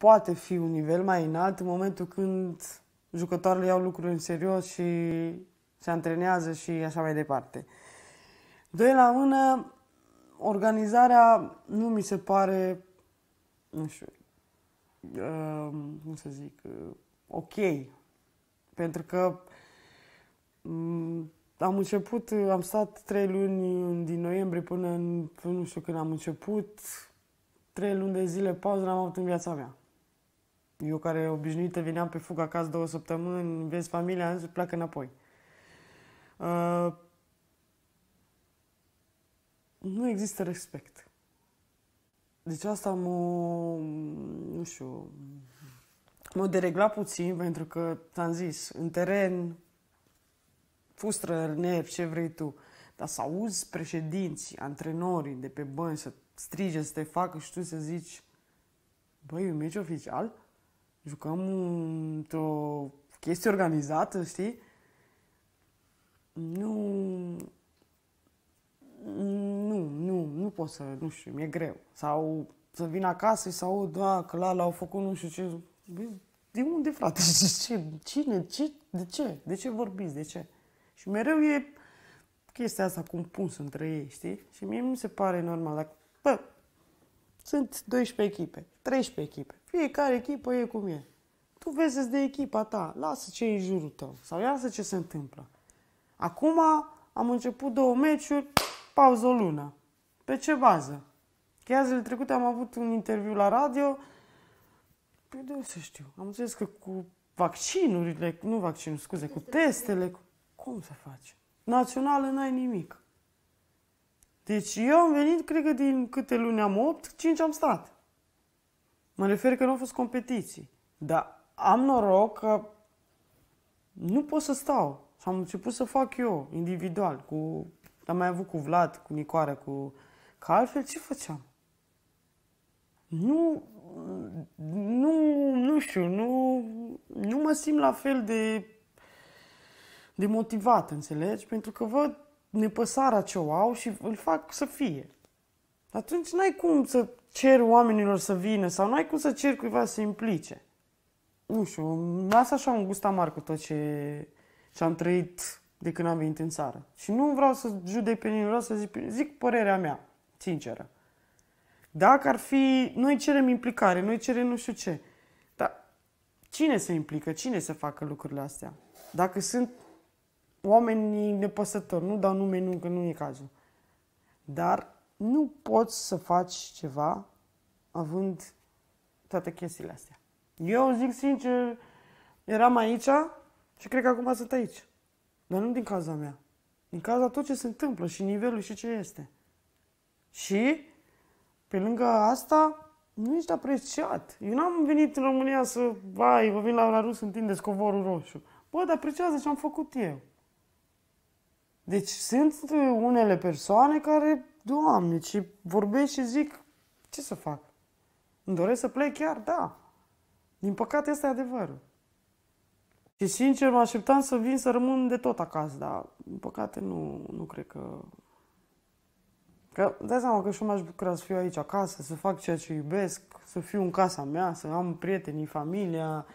poate fi un nivel mai înalt în momentul când jucătoarele iau lucrurile în serios și se antrenează și așa mai departe. Doi la mână, organizarea nu mi se pare, nu știu, uh, cum să zic, uh, ok. Pentru că um, am început, am stat trei luni din noiembrie până în, până nu știu când am început, trei luni de zile pauză n-am avut în viața mea. Eu care obișnuită veneam pe fugă acasă două săptămâni, vezi familia, am zis, pleacă înapoi. Uh, nu există respect. Deci asta mă, nu știu, mă deregla puțin pentru că, ți-am zis, în teren fustră nervi, ce vrei tu, dar să auzi președinții, antrenorii de pe bani să strige, să te facă și tu să zici băi, e un meci oficial? Jucăm într-o chestie organizată, știi? Nu, nu, nu, nu pot să, nu știu, mi-e greu. Sau să vin acasă și să aud, da, că la au făcut nu știu ce. De unde, frate? Ce, cine? Ce? De ce? De ce vorbiți? De ce? Și mereu e chestia asta cum pus între ei, știi? Și mie mi se pare normal. Dacă, bă, sunt 12 echipe, 13 echipe. Fiecare echipă e cum e. Tu vezi de echipa ta, lasă ce e în jurul tău sau lasă ce se întâmplă. Acum am început două meciuri, pauză o lună. Pe ce bază? Chiar zilele trecute am avut un interviu la radio. Păi de să știu. Am înțeles că cu vaccinurile, nu vaccinul, scuze, cu testele, cu... cum să faci? Națională n-ai nimic. Deci eu am venit, cred că din câte luni am 8, 5 am stat. Mă refer că nu au fost competiții. Dar am noroc că nu pot să stau. Și am început să fac eu, individual, cu... Am mai avut cu Vlad, cu Nicoare, cu... Că altfel ce făceam? Nu, nu, nu știu, nu, nu mă simt la fel de, de motivat, înțelegi? Pentru că văd nepăsarea ce o au și îl fac să fie. Atunci n-ai cum să cer oamenilor să vină sau n-ai cum să cer cuiva să se implice. Nu știu, lasă așa un gust amar cu tot ce, ce am trăit de când am venit în țară. Și nu vreau să judec pe nimeni, vreau să zic, zic părerea mea, sinceră. Dacă ar fi, noi cerem implicare, noi cerem nu știu ce. Dar cine se implică? Cine să facă lucrurile astea? Dacă sunt oameni nepăsători, nu dau nume, nu, că nu e cazul. Dar nu poți să faci ceva având toate chestiile astea. Eu zic sincer, eram aici și cred că acum sunt aici. Dar nu din cauza mea. Din cauza tot ce se întâmplă și nivelul și ce este. Și, pe lângă asta, nu ești apreciat. Eu n-am venit în România să, vai, vă vin la, la rus, întindeți covorul roșu. Bă, dar apreciază ce am făcut eu. Deci sunt unele persoane care, doamne, ce vorbesc și zic, ce să fac? Îmi doresc să plec chiar? Da. Din păcate, este adevărul. Și sincer, mă așteptam să vin să rămân de tot acasă, dar din păcate nu, nu cred că... Că dai seama că și m-aș bucura să fiu aici acasă, să fac ceea ce iubesc, să fiu în casa mea, să am prietenii, familia,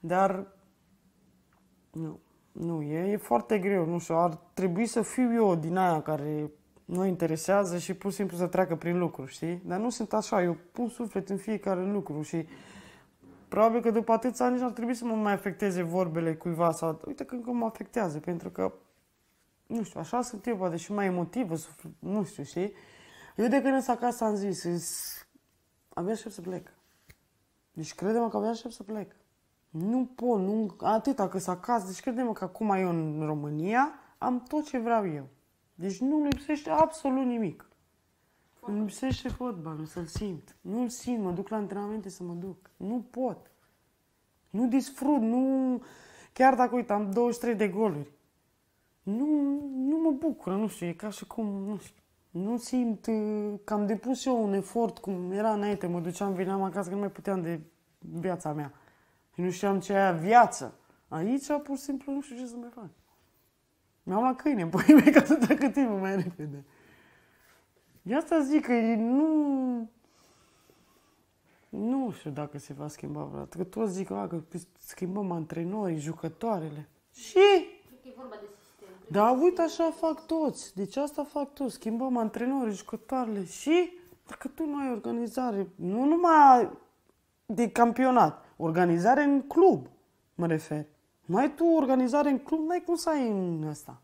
dar nu. Nu, e, e foarte greu, nu știu, ar trebui să fiu eu din aia care nu interesează și pur și simplu să treacă prin lucruri, știi? Dar nu sunt așa, eu pun suflet în fiecare lucru și probabil că după atâția ani ar trebui să mă mai afecteze vorbele cuiva sau uite că încă mă afectează, pentru că nu știu, așa sunt eu, poate și mai emotivă, nu știu, știi? Eu de când însă acasă am zis, abia aștept să plec. Deci crede-mă că abia aștept să plec. Nu pot, nu, atâta că să acasă. Deci credem că acum eu în România am tot ce vreau eu. Deci nu lipsește absolut nimic. Nu lipsește fotbalul, să-l simt. Nu-l simt, mă duc la antrenamente să mă duc. Nu pot. Nu disfrut, nu... Chiar dacă, uite, am 23 de goluri. Nu, nu mă bucură, nu știu, e ca și cum, nu știu. Nu simt uh, că am depus eu un efort cum era înainte. Mă duceam, veneam acasă că nu mai puteam de viața mea. Și nu știam ce aia viață. Aici, pur și simplu, nu știu ce să mai fac. Mi-am la câine, păi mei, ca să treacă timpul mai repede. De asta zic că nu... Nu știu dacă se va schimba vreodată. Că toți zic "A, că schimbăm antrenorii, jucătoarele. Și? Cred că e vorba de sistem. Da, uite așa fac toți. Deci asta fac toți. Schimbăm antrenorii, jucătoarele. Și? Dacă tu nu ai organizare, nu numai de campionat, organizare în club, mă refer. Nu ai tu organizare în club, n-ai cum să ai în ăsta.